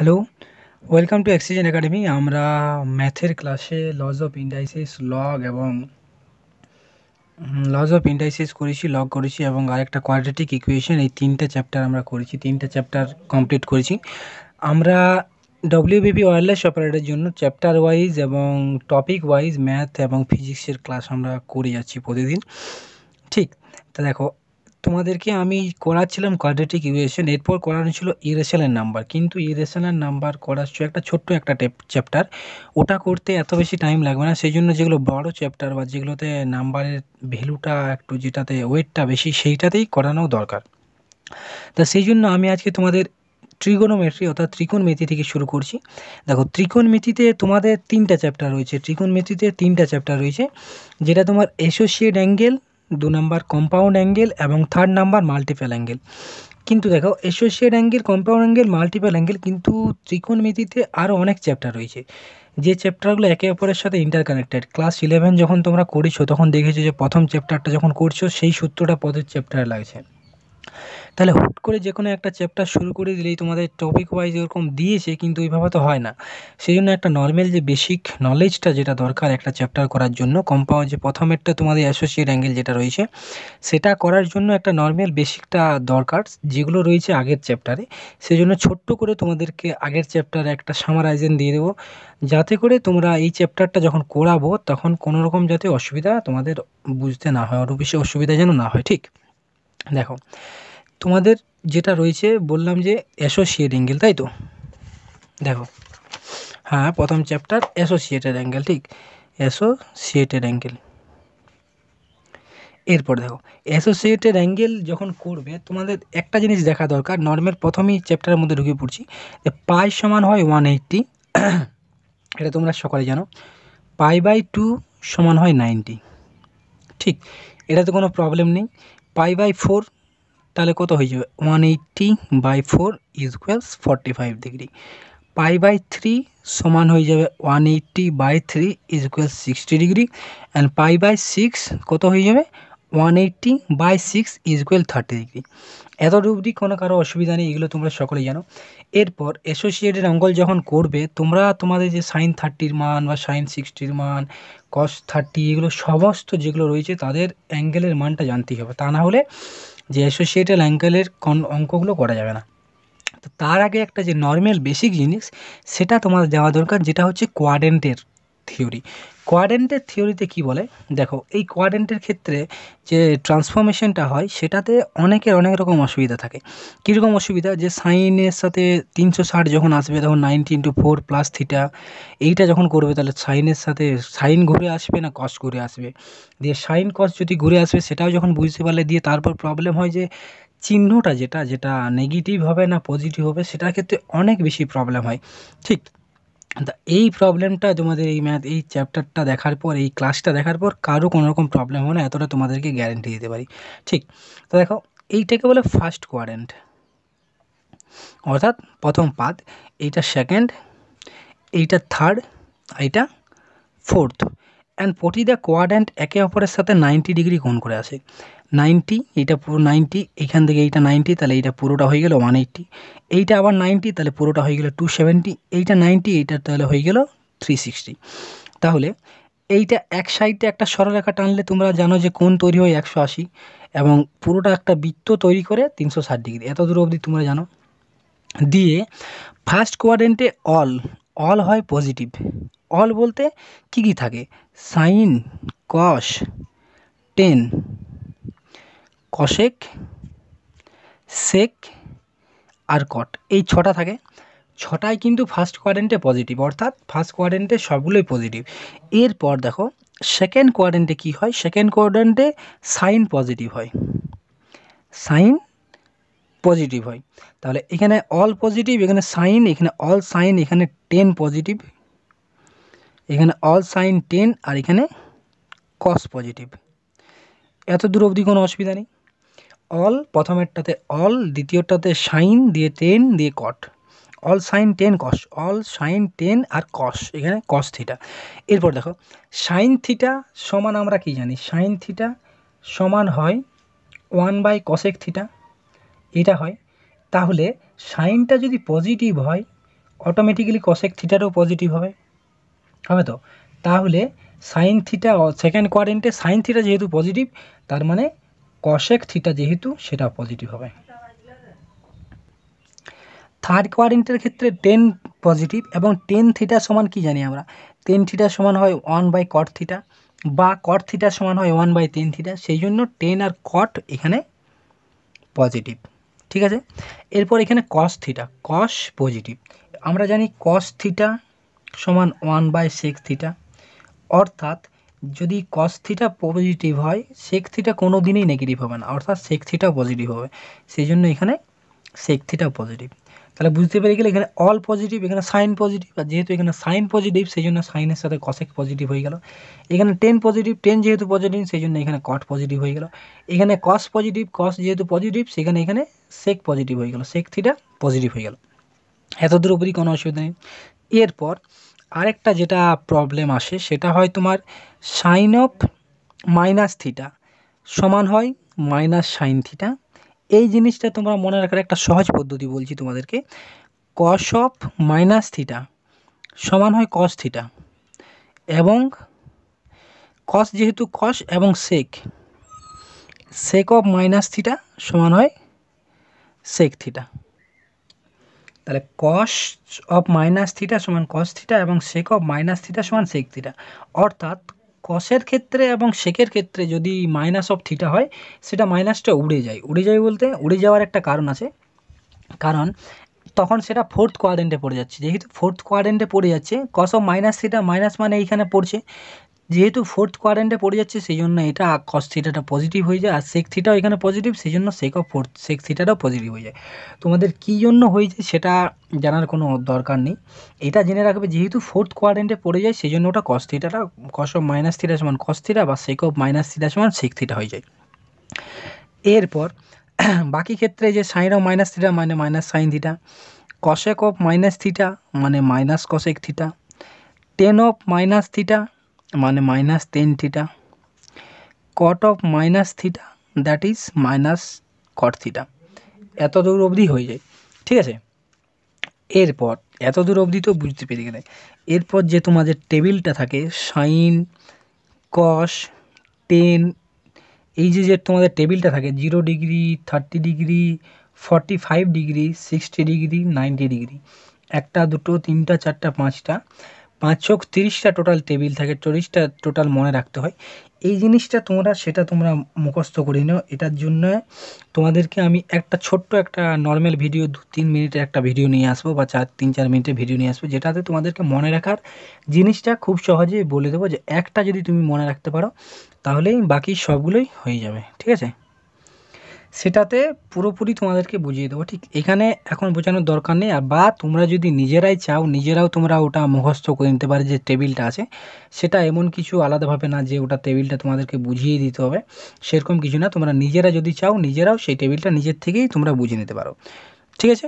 Hello welcome to এক্সিজেন academy আমরা ম্যাথের ক্লাসে লজ অফ ইন্ডাইসিস লগ এবং লজ অফ ইন্ডাইসিস করেছি লগ করেছি এবং আরেকটা কোয়াড্রেটিক ইকুয়েশন এই তিনটে চ্যাপ্টার আমরা করেছি, তিনটে চ্যাপ্টার কমপ্লিট করেছি। আমরা ডব্লিউবিপি ওয়্যারলেস অপারেটের জন্য চ্যাপ্টার ওয়াইজ এবং টপিক ওয়াইজ ম্যাথ এবং ফিজিক্সের ক্লাস আমরা করে যাচ্ছি প্রতিদিন। ঠিক, তা দেখো তোমাদেরকে আমি করাচ্ছিলাম কোয়াড্রেটিক ইকুয়েশন এরপর করানো ছিল ইরেশনের নাম্বার কিন্তু ইরেশনের নাম্বার করাচ্ছ একটা ছোট্ট একটা চ্যাপ্টার ওটা করতে এত বেশি টাইম লাগবে না। সেই জন্য যেগুলো বড় চ্যাপ্টার বা যেগুলোতে নাম্বারের ভ্যালুটা একটু যেটাতে ওয়েটটা বেশি, সেইটাতেই করানো দরকার। তা সেই জন্য আমি আজকে তোমাদের ট্রিগোনোমেট্রি অর্থাৎ ত্রিকোণমিতি থেকে শুরু করছি। দেখো, ত্রিকোণমিতিতে তোমাদের তিনটা চ্যাপ্টার রয়েছে। ত্রিকোণমিতিতে তিনটা চ্যাপ্টার রয়েছে। যেটা তোমার অ্যাসোসিয়েট অ্যাঙ্গেল দু নাম্বার কম্পাউন্ড অ্যাঙ্গেল এবং থার্ড নাম্বার মাল্টিপ্যাল অ্যাঙ্গেল কিন্তু দেখো associate angle compound angle multiple angle কিন্তু ত্রিকোণমিতিতে আরও অনেক চ্যাপ্টার রয়েছে। যে চ্যাপ্টারগুলো একে অপরের সাথে ইন্টারকানেক্টেড ক্লাস ইলেভেন যখন তোমরা করেছ, তখন দেখেছ যে প্রথম চ্যাপ্টারটা যখন করছ, সেই সূত্রটা পদের চ্যাপ্টারে লাগছে। তাহলে হুট করে যে কোনো একটা চ্যাপ্টার শুরু করে দিলেই তোমাদের টপিক ওয়াইজ এরকম দিয়েছে, কিন্তু ওইভাবে তো হয় না। সেই জন্য একটা নর্মাল যে বেসিক নলেজটা যেটা দরকার একটা চ্যাপ্টার করার জন্য কম্পাউন্ড যে প্রথমেরটা তোমাদের অ্যাসোসিয়েট অ্যাঙ্গেল যেটা রয়েছে, সেটা করার জন্য একটা নর্মাল বেসিকটা দরকার, যেগুলো রয়েছে আগের চ্যাপ্টারে সেই জন্য ছোট্ট করে তোমাদেরকে আগের চ্যাপ্টারে একটা সামারাইজেন দিয়ে দেবো, যাতে করে তোমরা এই চ্যাপ্টারটা যখন করাবো, তখন কোনো রকম যাতে অসুবিধা তোমাদের বুঝতে না হয় আরও বেশি অসুবিধা যেন না হয়, ঠিক? দেখো, তোমাদের যেটা রয়েছে, বললাম যে অ্যাসোসিয়েট অ্যাঙ্গেল তাই তো? দেখো হ্যাঁ প্রথম চ্যাপ্টার অ্যাসোসিয়েটেড অ্যাঙ্গেল ঠিক? অ্যাসোসিয়েটেড অ্যাঙ্গেল এরপর দেখো অ্যাসোসিয়েটেড অ্যাঙ্গেল যখন করবে, তোমাদের একটা জিনিস দেখা দরকার নর্মাল প্রথমেই চ্যাপ্টারের মধ্যে ঢুকে পড়ছি, যে পাই সমান হয় ওয়ান এইট্টি এটা তোমরা সকলে জানো পাই বাই টু সমান হয় নাইনটি ঠিক? এটাতে কোনো প্রবলেম নেই। পাই বাই ফোর, তাহলে কত হয়ে যাবে? One eighty by four equals forty five degree pi by three সমান হয়ে যাবে one eighty by three equals sixty degree and pi by six কত হয়ে যাবে? One eighty by six equal thirty degree এত অবধি কোনো কারও অসুবিধা নেই, এগুলো তোমরা সকলেই জানো। এরপর অ্যাসোসিয়েটেড অঙ্গল যখন করবে, তোমরা তোমাদের যে সাইন থার্টির মান বা সাইন সিক্সটির মান কস থার্টি এগুলো সমস্ত যেগুলো রয়েছে, তাদের অ্যাঙ্গেলের মানটা জানতেই হবে। তা না হলে যে অ্যাসোসিয়েটেড অ্যাঙ্গেলের অঙ্কগুলো করা যাবে না। তো তার আগে একটা যে নর্মাল বেসিক জিনিস, সেটা তোমাদের দেওয়া দরকার, যেটা হচ্ছে কোয়াডেন্টের থিওরি কোয়াডেন্টের থিওরিতে কি বলে? দেখো, এই কোয়াডেন্টের ক্ষেত্রে যে ট্রান্সফরমেশনটা হয়, সেটাতে অনেকের অনেক রকম অসুবিধা থাকে। কীরকম অসুবিধা? যে সাইনের সাথে তিনশো ষাট যখন আসবে, তখন ninety into four plus theta এইটা যখন করবে, তাহলে সাইনের সাথে সাইন ঘুরে আসবে না কস ঘুরে আসবে? দিয়ে সাইন কস যদি ঘুরে আসবে, সেটাও যখন বুঝতে পারলে, দিয়ে তারপর প্রবলেম হয় যে চিহ্নটা যেটা যেটা নেগেটিভ হবে না পজিটিভ হবে, সেটার ক্ষেত্রে অনেক বেশি প্রবলেম হয়। ঠিক? তা এই প্রবলেমটা তোমাদের এই ম্যাথ এই চ্যাপ্টারটা দেখার পর, এই ক্লাসটা দেখার পর কারও কোনো রকম প্রবলেম হবে না এতটা তোমাদেরকে গ্যারেন্টি দিতে পারি। ঠিক, তো দেখো, এইটাকে বলে ফার্স্ট কোয়ারেন্ট অর্থাৎ প্রথম পাদ, এইটা সেকেন্ড এইটা থার্ড এইটা ফোর্থ অ্যান্ড প্রতিটা কোয়াড্যান্ট একে অপরের সাথে নাইনটি ডিগ্রি কোণ করে আসে। নাইনটি, এইটা পুরো নাইনটি এইখান থেকে এইটা নাইনটি, তাহলে এইটা পুরোটা হয়ে গেল ওয়ান এইট্টি। এইটা আবার নাইনটি, তাহলে পুরোটা হয়ে গেল টু সেভেন্টি, এইটা নাইনটি, এইটা তাহলে হয়ে গেল থ্রি সিক্সটি। তাহলে এইটা এক সাইডে একটা সরলরেখা টানলে তোমরা জানো যে কোন তৈরি হয় একশো আশি, এবং পুরোটা একটা বৃত্ত তৈরি করে তিনশো ষাট ডিগ্রি। এত দূর অবধি তোমরা জানো। দিয়ে ফার্স্ট কোয়াড্রেন্টে অল অল হয় পজিটিভ অল বলতে কী কী থাকে? Sine cos tan cosec, sec আর কট। এই ছটা থাকে। ছটাই কিন্তু ফার্স্ট কোয়ারেন্টে পজিটিভ অর্থাৎ ফার্স্ট কোয়ারেন্টে সবগুলোই পজিটিভ এরপর দেখো সেকেন্ড কোয়ারেন্টে কী হয়? সেকেন্ড কোয়ারেন্টে সাইন পজিটিভ হয়। সাইন পজিটিভ হয়। তাহলে এখানে অল পজিটিভ এখানে সাইন এখানে অল সাইন এখানে টেন পজিটিভ এখানে অল সাইন টেন আর এখানে কস পজিটিভ এত দূর অবধি কোনো অসুবিধা নেই। অল, প্রথমেরটাতে অল, দ্বিতীয়টাতে সাইন, দিয়ে টেন, দিয়ে cot. All, sine, tan, cos. All, sine, tan আর কস, এখানে কস থিটা। এরপর দেখো, সাইন থিটা সমান আমরা কি জানি? সাইন থিটা সমান হয় ওয়ান বাই কসেক থিটা। এটা হয়। তাহলে সাইনটা যদি পজিটিভ হয়, অটোমেটিক্যালি কসেক থিটারও পজিটিভ হবে। হবে তো? তাহলে সাইন থিটা, সেকেন্ড কোয়ারেন্টে সাইন থিটা যেহেতু পজিটিভ, তার মানে কশেক থিটা যেহেতু, সেটা পজিটিভ হবে। থার্ড কোয়ারেন্টের ক্ষেত্রে টেন পজিটিভ এবং টেন থিটা সমান কি জানি আমরা? টেন থিটা সমান হয় ওয়ান বাই কট থিটা বা কট থিটা সমান হয় ওয়ান বাই টেন থিটা সেই জন্য টেন আর কট এখানে পজিটিভ ঠিক আছে? এরপর এখানে কস থিটা কস পজিটিভ আমরা জানি কস থিটা সমান ওয়ান বাই সেক্স থিটা অর্থাৎ যদি কস থিটা পজিটিভ হয় সেক থিটা কোনো দিনই নেগেটিভ হবে না, অর্থাৎ সেক থিটা পজিটিভ হবে। সেই জন্য এখানে সেক থিটা পজিটিভ তাহলে বুঝতে পেরে গেলে এখানে অল পজিটিভ এখানে সাইন পজিটিভ আর যেহেতু এখানে সাইন পজিটিভ সেই জন্য সাইনের সাথে কসেক পজিটিভ হয়ে গেল। এখানে টেন পজিটিভ টেন যেহেতু পজিটিভ সেই জন্য এখানে কট পজিটিভ হয়ে গেল। এখানে কস পজিটিভ কস যেহেতু পজিটিভ সেখানে এখানে সেক পজিটিভ হয়ে গেল সেক থিটা পজিটিভ হয়ে গেল। এত দূর অবধি কোনো অসুবিধা নেই। এরপর আরেকটা যেটা প্রবলেম আসে, সেটা হয় তোমার সাইন অফ মাইনাস থিটা সমান হয় মাইনাস সাইন থিটা এই জিনিসটা তোমরা মনে রাখার একটা সহজ পদ্ধতি বলছি তোমাদেরকে। কস অফ মাইনাস থিটা সমান হয় কস থিটা এবং কস যেহেতু কস এবং sec sec of minus theta সমান হয় সেক থিটা তাহলে কস অফ মাইনাস থিটা সমান কস থিটা এবং সেক অফ মাইনাস থিটা সমান সেক থিটা অর্থাৎ কসের ক্ষেত্রে এবং সেকের ক্ষেত্রে যদি মাইনাস অফ থিটা হয়, সেটা মাইনাসটা উড়ে যায়। উড়ে যায় বলতে উড়ে যাওয়ার একটা কারণ আছে। কারণ তখন সেটা ফোর্থ কোয়ারেন্টে পড়ে যাচ্ছে। যেহেতু ফোর্থ কোয়ারেন্টে পড়ে যাচ্ছে cos of minus theta minus মানে এইখানে পড়ছে। যেহেতু ফোর্থ কোয়ারেন্টে পড়ে যাচ্ছে সেই জন্য এটা কস থিটাটা পজিটিভ হয়ে যায়, আর সেক থিটাও এখানে পজিটিভ সেই জন্য সেক অফ ফোর্থ সেক থিটাটাও পজিটিভ হয়ে যায়। তোমাদের কী জন্য হয়েছে সেটা জানার কোনো দরকার নেই। এটা জেনে রাখবে, যেহেতু ফোর্থ কোয়ারেন্টে পড়ে যায় সেই জন্য ওটা কস থিটাটা কস অফ মাইনাস থিটা সমান কস থিটা বা সেক অফ মাইনাস থিটা সমান সেক থিটা হয়ে যায়। এরপর, বাকি ক্ষেত্রে যে সাইন অফ মাইনাস থিটা মানে minus sine theta cosec of minus theta মানে minus cosec theta tan of minus theta মানে minus tan theta cot of minus theta that is minus cot theta এত দূর অবধি হয়ে যায়, ঠিক আছে? এরপর, এত দূর অবধি তো বুঝতে পেরে গেলে। এরপর যে তোমাদের টেবিলটা থাকে সাইন কস টেন এই যে যে তোমাদের টেবিলটা থাকে zero degree thirty degree forty five degree sixty degree ninety degree একটা, দুটো, তিনটা, চারটা, পাঁচটা পাঁচ ছক তিরিশটা টোটাল টেবিল থাকে, চল্লিশটা টোটাল মনে রাখতে হয়। এই জিনিসটা তোমরা, সেটা তোমরা মুখস্থ করে নিও। এটার জন্য তোমাদেরকে আমি একটা ছোট্ট একটা নর্মাল ভিডিও দু তিন মিনিটের একটা ভিডিও নিয়ে আসব বা চার, তিন, চার মিনিটের ভিডিও নিয়ে আসব, যেটাতে তোমাদেরকে মনে রাখার জিনিসটা খুব সহজেই বলে দেবো যে একটা যদি তুমি মনে রাখতে পারো, তাহলেই বাকি সবগুলোই হয়ে যাবে। ঠিক আছে? সেটাতে পুরোপুরি তোমাদেরকে বুঝিয়ে দেবো। ঠিক এখানে এখন বোঝানোর দরকার নেই, আর বা তোমরা যদি নিজেরাই চাও, নিজেরাও তোমরা ওটা মুখস্থ করে নিতে পারে যে টেবিলটা আছে। সেটা এমন কিছু আলাদাভাবে না যে ওটা টেবিলটা তোমাদেরকে বুঝিয়ে দিতে হবে। সেরকম কিছু না, তোমরা নিজেরা যদি চাও, নিজেরাও সেই টেবিলটা নিজের থেকেই তোমরা বুঝে নিতে পারো। ঠিক আছে?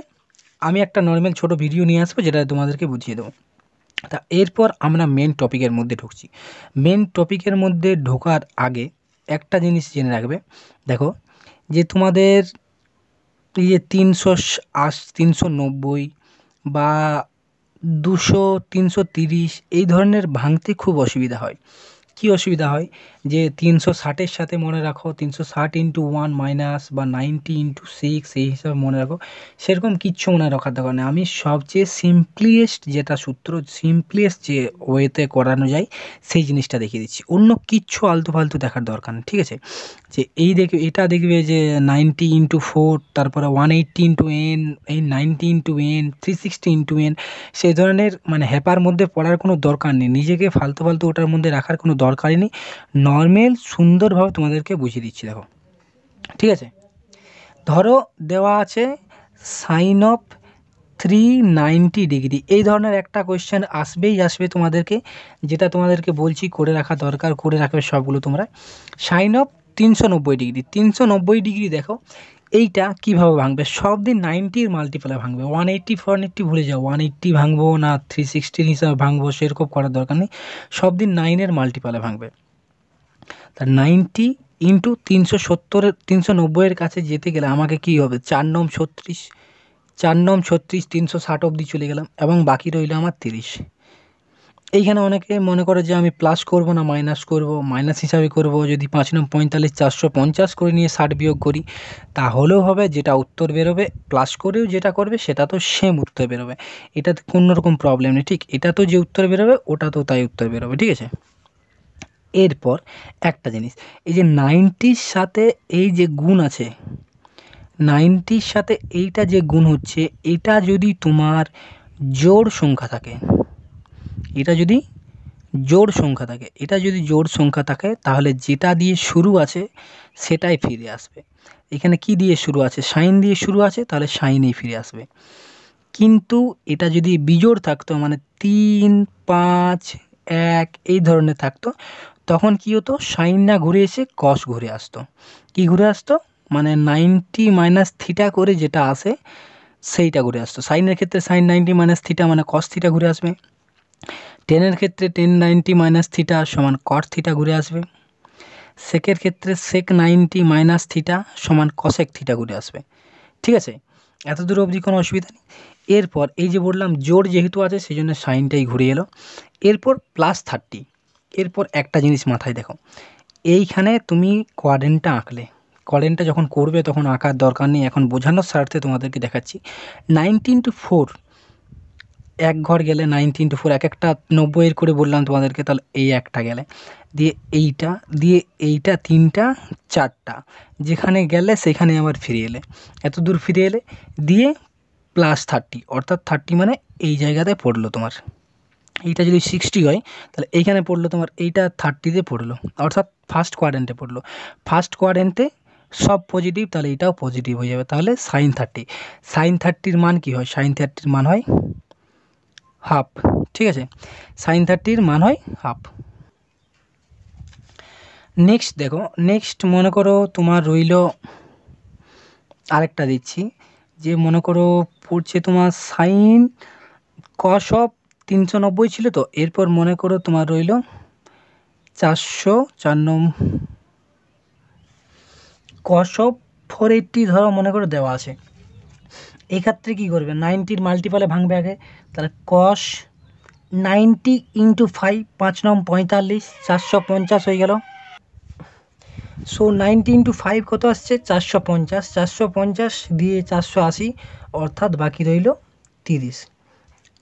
আমি একটা নর্মাল ছোটো ভিডিও নিয়ে আসব, যেটা তোমাদেরকে বুঝিয়ে দেবো। তা এরপর আমরা মেন টপিকের মধ্যে ঢুকছি। মেন টপিকের মধ্যে ঢোকার আগে একটা জিনিস জেনে রাখবে। দেখো যে তোমাদের এই যে তিনশো আশ, তিনশো নব্বই বা দুশো, তিনশো তিরিশ এই ধরনের ভাঙতে খুব অসুবিধা হয়। কী অসুবিধা হয়? যে তিনশো ষাটের সাথে মনে রাখো, তিনশো ষাট ইন্টু ওয়ান মাইনাস বা নাইনটি ইন্টু সিক্স এই হিসাবে মনে রাখো, সেরকম কিচ্ছু মনে রাখার দরকার নেই। আমি সবচেয়ে সিম্পলিয়েস্ট যেটা সূত্র সিম্পলিয়েস্ট যে ওয়েতে করানো যায়, সেই জিনিসটা দেখিয়ে দিচ্ছি। অন্য কিচ্ছু আলতু ফালতু দেখার দরকার নেই, ঠিক আছে? যে এই দেখবে এটা দেখবে যে নাইনটি ইন্টু ফোর, তারপরে ওয়ান এইট্টি ইন্টু এন, এই ninety into n, three sixty into n সেই ধরনের মানে হ্যাপার মধ্যে পড়ার কোনো দরকার নেই। নিজেকে ফালতু ফালতু ওটার মধ্যে রাখার কোনো দরকারই নেই। নর্মাল, সুন্দরভাবে তোমাদেরকে বুঝিয়ে দিচ্ছি, দেখো। ঠিক আছে? ধরো, দেওয়া আছে sine of three ninety degree. এই ধরনের একটা কোয়েশ্চেন আসবেই আসবে তোমাদেরকে, যেটা তোমাদেরকে বলছি, করে রাখা দরকার, করে রাখবে সবগুলো তোমরা। সাইন অফ তিনশো নব্বই ডিগ্রি, তিনশো নব্বই ডিগ্রি দেখো, এইটা কীভাবে ভাঙবে? সব দিন নাইনটির মাল্টিপ্লাই ভাঙবে। ওয়ান এইট্টি ফোর এইট্টি ভুলে যাও। ওয়ান এইট্টি ভাঙবো না থ্রি সিক্সটির হিসাবে ভাঙবো, সেরকম করার দরকার নেই। সব দিন নাইনের মাল্টিপ্লাই ভাঙবে। তা নাইনটি ইন্টু তিনশো সত্তরের তিনশো নব্বইয়ের কাছে যেতে গেলে আমাকে কী হবে? চার নম ছত্রিশ, চার নম ছত্রিশ, তিনশো ষাট অবধি চলে গেলাম, এবং বাকি রইল আমার তিরিশ। এইখানে অনেকে মনে করে যে আমি প্লাস করব না মাইনাস করব মাইনাস হিসাবে করব, যদি পাঁচ নম পঁয়তাল্লিশ চারশো পঞ্চাশ করে নিয়ে ষাট বিয়োগ করি, তাহলেও হবে যেটা উত্তর বেরোবে প্লাস করেও যেটা করবে সেটা তো সেম উত্তর বেরোবে। এটাতে রকম প্রবলেম নেই, ঠিক? এটা তো যে উত্তর বেরোবে, ওটা তো তাই উত্তর বেরোবে, ঠিক আছে? এরপর একটা জিনিস, এই যে নাইনটির সাথে এই যে গুণ আছে নাইনটির সাথে এইটা যে গুণ হচ্ছে, এটা যদি তোমার জোড় সংখ্যা থাকে এটা যদি জোড় সংখ্যা থাকে, এটা যদি জোড় সংখ্যা থাকে, তাহলে যেটা দিয়ে শুরু আছে সেটাই ফিরে আসবে। এখানে কি দিয়ে শুরু আছে? সাইন দিয়ে শুরু আছে, তাহলে সাইনেই ফিরে আসবে। কিন্তু এটা যদি বিজোড় থাকতো মানে তিন, পাঁচ, এক, এই ধরনের থাকতো, তখন কী হতো? সাইন না ঘুরে এসে কস ঘুরে আসতো। কি ঘুরে আসতো? মানে নাইনটি মাইনাস থিটা করে যেটা আসে, সেইটা ঘুরে আসতো। সাইনের ক্ষেত্রে সাইন নাইনটি মাইনাস থিটা মানে কস থিটা ঘুরে আসবে। টেনের ক্ষেত্রে টেন নাইনটি মাইনাস থিটা সমান কট থিটা ঘুরে আসবে। সেকের ক্ষেত্রে সেক নাইনটি মাইনাস থিটা সমান কসেক থিটা ঘুরে আসবে। ঠিক আছে? এত দূর অবধি কোনো অসুবিধা নেই। এরপর এই যে বললাম জোর যেহেতু আছে সেই জন্য সাইনটাই ঘুরে এলো। এরপর প্লাস থার্টি এরপর একটা জিনিস মাথায় দেখো। এইখানে তুমি কোয়ারেন্টটা আঁকলে। কোয়ারেন্টটা যখন করবে, তখন আঁকার দরকার নেই। এখন বোঝানোর স্বার্থে তোমাদেরকে দেখাচ্ছি। নাইনটিন টু ফোর এক ঘর গেলে নাইনটি ইন্টু ফোর এক একটা নব্বইয়ের করে বললাম তোমাদেরকে, তাহলে এই একটা গেলে। দিয়ে এইটা দিয়ে এইটা, তিনটা, চারটা। যেখানে গেলে সেখানে আবার ফিরে এলে। এত দূর ফিরে এলে, দিয়ে প্লাস থার্টি অর্থাৎ থার্টি মানে এই জায়গাতে পড়ল তোমার। এইটা যদি সিক্সটি হয়, তাহলে এইখানে পড়ল তোমার, এইটা থার্টিতে পড়ল। অর্থাৎ ফার্স্ট কোয়ারেন্টে পড়ল। ফার্স্ট কোয়ারেন্টে সব পজিটিভ তাহলে এটাও পজিটিভ হয়ে যাবে। তাহলে সাইন থার্টি সাইন থার্টির মান কী হয়? সাইন থার্টির মান হয় হাফ, ঠিক আছে? সাইন থার্টির মান হয় হাফ। নেক্সট দেখো নেক্সট মনে করো তোমার রইল আরেকটা দিচ্ছি, যে মনে করো পড়ছে তোমার সাইন কস অফ তিনশো নব্বই ছিল তো, এরপর মনে করো তোমার রইল চারশো চার নম কস অফ ফোর এইট্টি ধরো মনে করো দেওয়া আছে। এক্ষেত্রে কী করবে নাইনটির মাল্টিপালে ভাঙবে আগে। তাহলে কস নাইনটি ইন্টু ফাইভ পাঁচ নম পঁয়তাল্লিশ, চারশো পঞ্চাশ হয়ে গেল। সো নাইনটি ইন্টু ফাইভ কত আসছে? চারশো পঞ্চাশ। চারশো পঞ্চাশ দিয়ে চারশো আশি, অর্থাৎ বাকি রইল তিরিশ।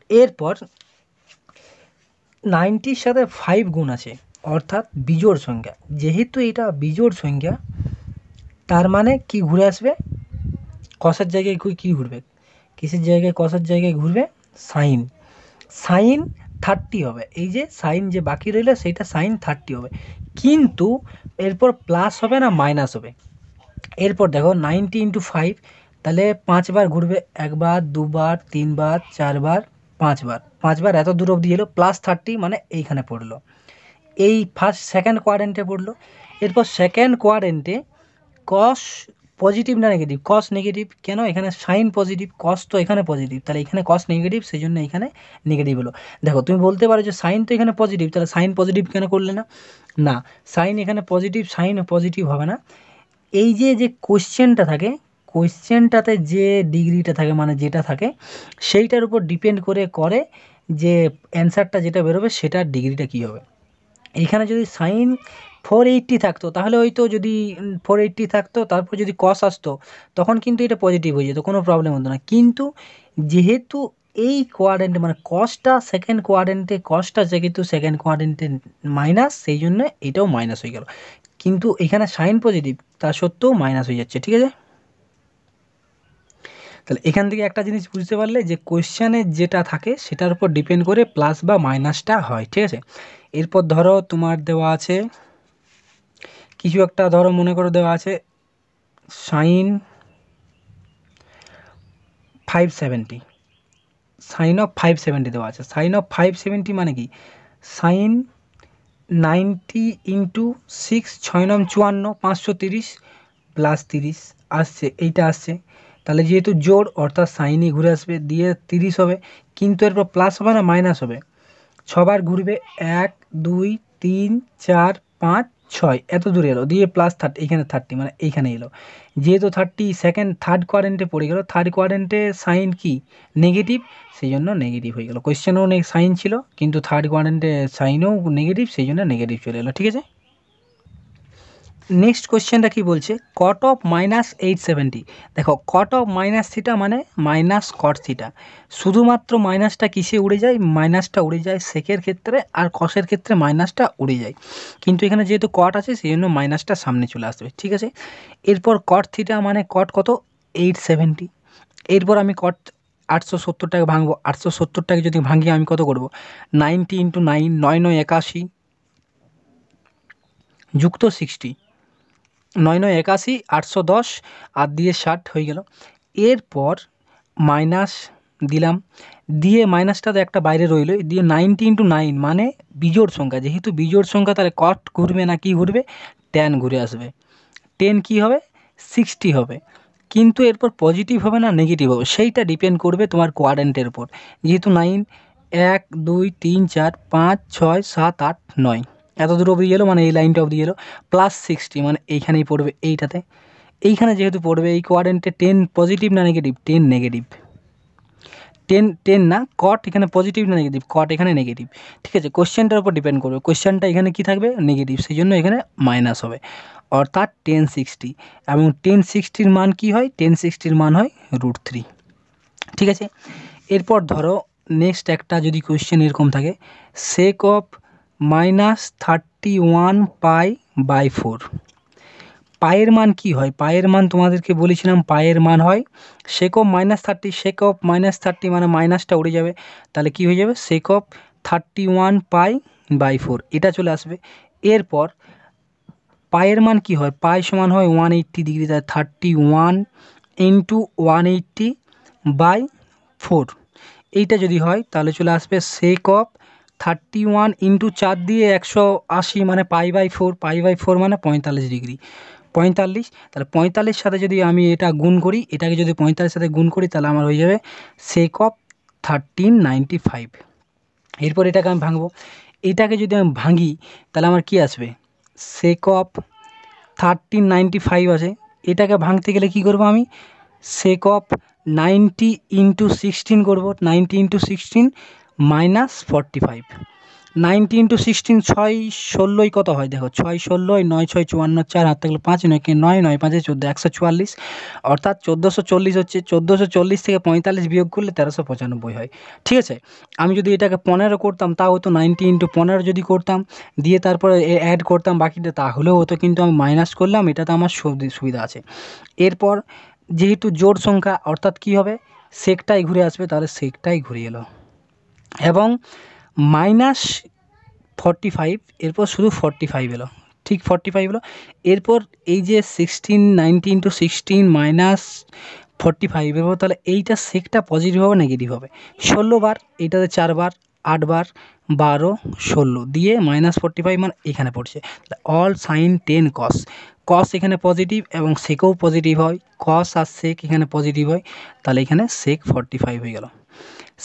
এরপর নাইনটির সাথে ফাইভ গুণ আছে, অর্থাৎ বিজোড় সংখ্যা। যেহেতু এটা বিজোড় সংখ্যা, তার মানে কি ঘুরে আসবে? কষার জায়গায় কী ঘুরবে? কিসের জায়গায় কষার জায়গায় ঘুরবে? সাইন। সাইন থার্টি হবে। এই যে সাইন যে বাকি রইল, সেইটা সাইন থার্টি হবে। কিন্তু এরপর প্লাস হবে না মাইনাস হবে? এরপর দেখো নাইনটি ইন্টু ফাইভ তাহলে পাঁচবার ঘুরবে একবার, দুবার, তিনবার, চারবার, পাঁচবার। পাঁচবার এত দূর অবধি এলো প্লাস থার্টি মানে এইখানে পড়ল। এই ফার্স্ট সেকেন্ড কোয়ারেন্টে পড়ল। এরপর সেকেন্ড কোয়ারেন্টে কস পজিটিভ না নেগেটিভ কস নেগেটিভ কেন? এখানে সাইন পজিটিভ কস তো এখানে পজিটিভ তাহলে এখানে কস নেগেটিভ সেই জন্য এখানে নেগেটিভ হলো। দেখো, তুমি বলতে পারো যে সাইন তো এখানে পজিটিভ তাহলে সাইন পজিটিভ কেন করলে না? না সাইন এখানে পজিটিভ সাইন পজিটিভ হবে না। এই যে যে কোশ্চেনটা থাকে কোশ্চেনটাতে যে ডিগ্রিটা থাকে মানে যেটা থাকে, সেইটার উপর ডিপেন্ড করে করে যে অ্যান্সারটা যেটা বেরোবে, সেটার ডিগ্রিটা কী হবে? এখানে যদি সাইন ফোর এইট্টি থাকতো, তাহলে হয়তো যদি ফোর এইট্টি থাকতো, তারপর যদি কস আসতো, তখন কিন্তু এটা পজিটিভ হয়ে যেত, কোনো প্রবলেম হতো না। কিন্তু যেহেতু এই কোয়ারেন্টে মানে কসটা সেকেন্ড কোয়ারেন্টে কসটা যেহেতু সেকেন্ড কোয়ারেন্টে মাইনাস সেই জন্য এটাও মাইনাস হয়ে গেল। কিন্তু এখানে সাইন পজিটিভ তা সত্ত্বেও মাইনাস হয়ে যাচ্ছে, ঠিক আছে? তাহলে এখান থেকে একটা জিনিস বুঝতে পারলে যে কোয়েশ্চানে যেটা থাকে, সেটার উপর ডিপেন্ড করে প্লাস বা মাইনাসটা হয়, ঠিক আছে? এরপর ধরো তোমার দেওয়া আছে কিছু একটা ধরো মনে করে দেওয়া আছে, sine five seventy. Sine of five seventy দেওয়া আছে। সাইন অফ ফাইভ সেভেন্টি মানে কি? সাইন নাইনটি ইন্টু সিক্স ছয় নম চুয়ান্ন, পাঁচশো তিরিশ প্লাস তিরিশ আসছে, এইটা আসছে। তাহলে যেহেতু জোর অর্থাৎ সাইনই ঘুরে আসবে, দিয়ে তিরিশ হবে, কিন্তু এরপর প্লাস হবে না, মাইনাস হবে? ছবার ঘুরবে, এক, দুই, তিন, চার, পাঁচ ছয়, এত দূরে এলো, দিয়ে প্লাস থার্টি এখানে থার্টি মানে এইখানে এলো। যেহেতু থার্টি সেকেন্ড থার্ড কোয়ারেন্টে পড়ে গেল থার্ড কোয়ারেন্টে সাইন কি? নেগেটিভ সেই জন্য নেগেটিভ হয়ে গেল। কোয়েশ্চেনও সাইন ছিল, কিন্তু থার্ড কোয়ারেন্টে সাইনও নেগেটিভ সেই জন্য নেগেটিভ চলে এলো, ঠিক আছে? নেক্সট কোয়েশ্চেনটা কি বলছে? Cot of minus eight seventy দেখো কট অফ মাইনাস থিটা মানে মাইনাস কট থিটা শুধুমাত্র মাইনাসটা কিসে উড়ে যায়? মাইনাসটা উড়ে যায় সেকের ক্ষেত্রে আর কসের ক্ষেত্রে মাইনাসটা উড়ে যায়। কিন্তু এখানে যেহেতু কট আছে সেই জন্য মাইনাসটা সামনে চলে আসবে, ঠিক আছে? এরপর কট থিটা মানে কট কত? এইট সেভেন্টি এরপর আমি কট আটশো সত্তর টাকা ভাঙবো। আটশো সত্তর টাকা যদি ভাঙি, আমি কত করব? নাইনটি ইন্টু নাইন নয় নয় একাশি, যুক্ত সিক্সটি নয় নয় একাশি, আটশো দশ, আর দিয়ে ষাট হয়ে গেল। এরপর মাইনাস দিলাম। দিয়ে মাইনাসটা তো একটা বাইরে রইল। দিয়ে নাইনটি ইন্টু নাইন মানে বিজোড় সংখ্যা। যেহেতু বিজোড় সংখ্যা, তাহলে কট ঘুরবে না কি ঘুরবে? টেন ঘুরে আসবে। টেন কি হবে? সিক্সটি হবে। কিন্তু এরপর পজিটিভ হবে না নেগেটিভ হবে? সেইটা ডিপেন্ড করবে তোমার কোয়ারেন্টের উপর। যেহেতু নাইন এক, দুই, তিন, চার, পাঁচ, ছয়, সাত, আট, নয়। এত দূর অবধি এলো মানে এই লাইনটা অবধি এলো প্লাস সিক্সটি মানে এইখানেই পড়বে এইটাতে। এইখানে যেহেতু পড়বে, এই কোয়ারেন্টে টেন পজিটিভ না negative tan negative tan tan না কট এখানে পজিটিভ না নেগেটিভ কট এখানে নেগেটিভ ঠিক আছে কোশ্চেনটার উপর ডিপেন্ড করবে। কোশ্চেনটা এখানে কী থাকবে? নেগেটিভ সেই জন্য এখানে মাইনাস হবে। অর্থাৎ টেন সিক্সটি এবং টেন সিক্সটির মান কি হয়? টেন সিক্সটির মান হয় রুট থ্রি ঠিক আছে? এরপর ধরো নেক্সট একটা যদি কোয়েশ্চেন এরকম থাকে sec of minus thirty one pi by four. পায়ের মান কি হয়? পায়ের মান তোমাদেরকে বলেছিলাম পায়ের মান হয়। Sec of minus thirty sec of minus thirty মানে মাইনাসটা উড়ে যাবে। তাহলে কি হয়ে যাবে? Sec of thirty one pi by four. এটা চলে আসবে। এরপর পায়ের মান কি হয়? পাই সমান হয় ওয়ান এইট্টি ডিগ্রি। তাই thirty one into one eighty by four. এইটা যদি হয়, তাহলে চলে আসবে sec of thirty one into চার দিয়ে একশো আশি মানে pi by four pi by four মানে পঁয়তাল্লিশ ডিগ্রি। পঁয়তাল্লিশ, তাহলে পঁয়তাল্লিশ সাথে যদি আমি এটা গুণ করি, এটাকে যদি পঁয়তাল্লিশ সাথে গুণ করি, তাহলে আমার হয়ে যাবে sec of thirteen ninety five এরপর এটাকে আমি ভাঙবো। এটাকে যদি আমি ভাঙি, তাহলে আমার কি আসবে? Sec of thirteen ninety five আছে। এটাকে ভাঙতে গেলে কি করব আমি? Sec of ninety into sixteen করব। Ninety into sixteen minus forty five. Ninety into sixteen, ছয় ষোলোই কত হয়? দেখো, ছয় ষোলোই, নয় ছয় চুয়ান্ন, চার হাত থাকলে পাঁচ, নয় কে নয় নয় পাঁচে চোদ্দ, একশো চুয়াল্লিশ। অর্থাৎ চোদ্দোশো চল্লিশ হচ্ছে, চোদ্দোশো চল্লিশ থেকে পঁয়তাল্লিশ বিয়োগ করলে তেরোশো পঁচানব্বই হয়। ঠিক আছে? আমি যদি এটাকে পনেরো করতাম, তাও হতো নাইনটি ইন্টু পনেরো যদি করতাম, দিয়ে তারপরে অ্যাড করতাম বাকিটা, তাহলেও হতো কিন্তু আমি মাইনাস করলাম, এটাতে আমার সুবিধা আছে। এরপর যেহেতু জোর সংখ্যা, অর্থাৎ কী হবে? সেকটাই ঘুরে আসবে, তাহলে সেকটাই ঘুরে এলো। এবং মাইনাস ফর্টি ফাইভ এরপর শুধু ফর্টি ফাইভ এলো। ঠিক ফর্টি ফাইভ এলো। এরপর এই যে sixteen nineteen to sixteen minus forty five এরপর তাহলে এইটা সেকটা পজিটিভ হবে নেগেটিভ হবে? ষোলো বার এইটাতে চারবার আটবার বারো ষোলো দিয়ে মাইনাস ফোরটি ফাইভ মানে এখানে পড়ছে। All sine tan cos cos এখানে পজিটিভ এবং সেকেও পজিটিভ হয়। কস আর সেক এখানে পজিটিভ হয়। তাহলে এখানে সেক ফর্টি ফাইভ হয়ে গেল।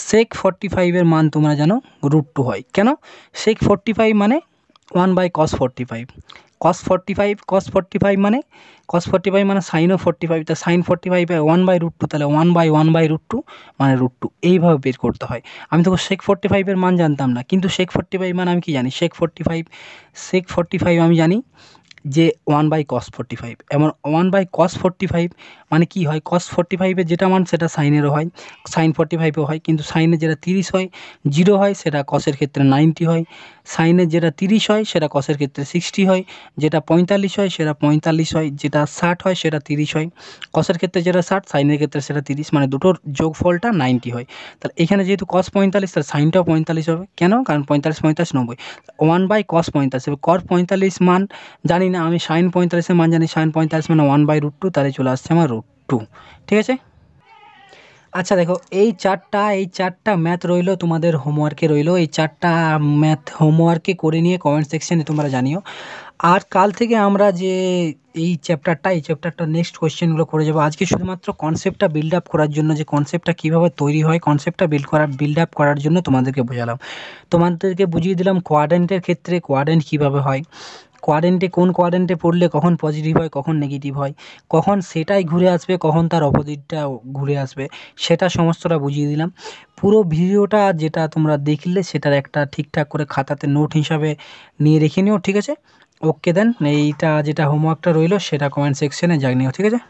সেক ফর্টি ফাইভের মান তোমরা জানো রুট টু হয়। কেন? সেক ফর্টি ফাইভ মানে one by cos forty five cos forty five cos forty five মানে কস ফর্টি ফাইভ মানে সাইনও ফর্টি ফাইভ তা sine forty five one by root two তাহলে one by one by root two মানে root two এইভাবে বের করতে হয়। আমি তো শেক ফর্টি ফাইভের মান জানতাম না, কিন্তু শেক ফর্টি ফাইভ মানে আমি কি জানি? Sec forty five sec forty five আমি জানি। যে one by cos forty five এমন one by cos forty five মানে কী হয়? কস ফোরটি ফাইভের যেটা মান, সেটা সাইনেরও হয়। সাইন ফোরটি ফাইভেও হয়। কিন্তু সাইনে যেটা তিরিশ হয় জিরো হয়, সেটা কসের ক্ষেত্রে নাইনটি হয়। সাইনের যেটা তিরিশ হয়, সেটা কসের ক্ষেত্রে সিক্সটি হয়, যেটা পঁয়তাল্লিশ হয়, সেটা পঁয়তাল্লিশ হয়, যেটা ষাট হয়, সেটা তিরিশ হয়। কসের ক্ষেত্রে যেটা ষাট, সাইনের ক্ষেত্রে সেটা তিরিশ মানে দুটোর যোগফলটা নাইনটি হয়। তাহলে এখানে যেহেতু কস পঁয়তাল্লিশ, তাহলে সাইনটাও পঁয়তাল্লিশ হবে। কেন? কারণ পঁয়তাল্লিশ পঁয়তাল্লিশ, নব্বই। ওয়ান বাই কস পঁয়তাল্লিশ হবে কর পঁয়তাল্লিশ মান জানি না, আমি সাইন পঁয়তাল্লিশের মান জানি, সাইন পঁয়তাল্লিশ মানে ওয়ান বাই রুট টু তাহলে চলে আসছে আমার রুট টু ঠিক আছে? আচ্ছা দেখো, এই চারটা এই চারটা ম্যাথ রইল তোমাদের হোমওয়ার্কে রইল। এই চারটা ম্যাথ হোমওয়ার্কে করে নিয়ে কমেন্ট সেকশানে তোমরা জানিও। আর কাল থেকে আমরা যে এই চ্যাপ্টারটা এই চ্যাপ্টারটা নেক্সট কোয়েশ্চেনগুলো করে যাব। আজকে শুধুমাত্র কনসেপ্টটা বিল্ড আপ করার জন্য যে কনসেপ্টটা কীভাবে তৈরি হয় কনসেপ্টটা বিল্ড করার বিল্ড আপ করার জন্য তোমাদেরকে বোঝালাম। তোমাদেরকে বুঝিয়ে দিলাম কোয়াড্রেন্টের ক্ষেত্রে কোয়াড্রেন্ট কীভাবে হয়। কোয়ারেন্টে কোন কোয়ারেন্টে পড়লে কখন পজিটিভ হয়, কখন নেগেটিভ হয়, কখন সেটাই ঘুরে আসবে, কখন তার অপোজিটটা ঘুরে আসবে, সেটা সমস্তটা বুঝিয়ে দিলাম। পুরো ভিডিওটা যেটা তোমরা দেখলে, সেটার একটা ঠিকঠাক করে খাতাতে নোট হিসাবে নিয়ে রেখে নিও, ঠিক আছে? ওকে দেন এইটা যেটা হোমওয়ার্কটা রইল, সেটা কমেন্ট সেকশনে জানিও ঠিক আছে?